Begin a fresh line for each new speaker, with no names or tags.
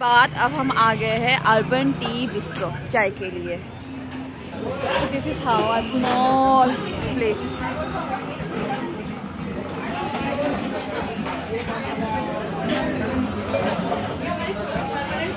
बात, अब हम आ गए हैं अर्बन टी बिस्ट्रो चाय के लिए। This is how a small place